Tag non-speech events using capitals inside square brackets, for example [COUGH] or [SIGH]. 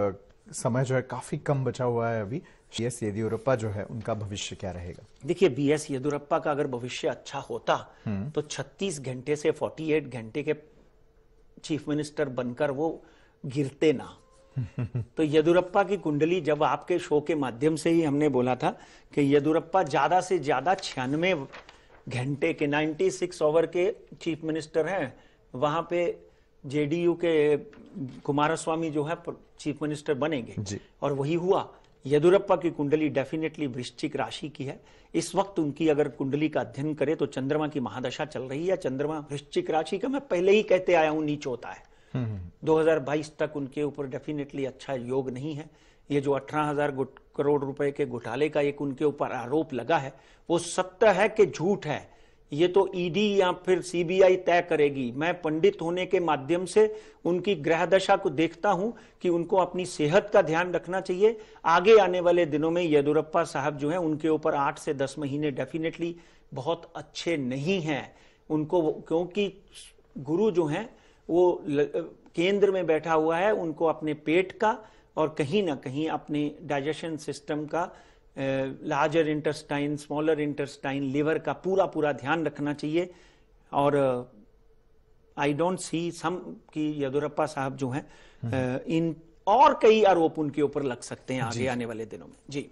समय जो है काफ़ी कम बचा हुआ है अभी। एस येदियुरप्पा जो है उनका भविष्य क्या रहेगा? देखिए बी एस येदुरप्पा का अगर भविष्य अच्छा होता तो 36 घंटे से 48 घंटे के चीफ मिनिस्टर बनकर वो गिरते ना। [LAUGHS] तो येदुरप्पा की कुंडली जब आपके शो के माध्यम से ही हमने बोला था कि येदुरप्पा ज़्यादा से ज़्यादा छियानवे घंटे के 96 ओवर के चीफ मिनिस्टर हैं वहाँ पे जेडीयू के कुमारस्वामी जो है चीफ मिनिस्टर बनेंगे। और वही हुआ येदुरप्पा की कुंडली डेफिनेटली वृश्चिक राशि की है। इस वक्त उनकी अगर कुंडली का अध्ययन करें तो चंद्रमा की महादशा चल रही है। चंद्रमा वृश्चिक राशि का मैं पहले ही कहते आया हूँ नीच होता है। 2022 तक उनके ऊपर डेफिनेटली अच्छा योग नहीं है। ये जो अठारह हज़ार करोड़ रुपए के घोटाले का एक उनके ऊपर आरोप लगा है वो सत्य है कि झूठ है? ये तो ईडी या फिर सीबीआई तय करेगी। मैं पंडित होने के माध्यम से उनकी ग्रह दशा को देखता हूँ कि उनको अपनी सेहत का ध्यान रखना चाहिए। आगे आने वाले दिनों में येदुरप्पा साहब जो है, उनके ऊपर आठ से दस महीने डेफिनेटली बहुत अच्छे नहीं हैं। उनको क्योंकि गुरु जो हैं, वो केंद्र में बैठा हुआ है, उनको अपने पेट का और कहीं ना कहीं अपने डाइजेशन सिस्टम का larger intestine smaller intestine liver का पूरा पूरा ध्यान रखना चाहिए। और आई डोंट सी सम कि यदुरप्पा साहब जो हैं इन और कई आरोप उनके ऊपर लग सकते हैं आगे आने वाले दिनों में। जी।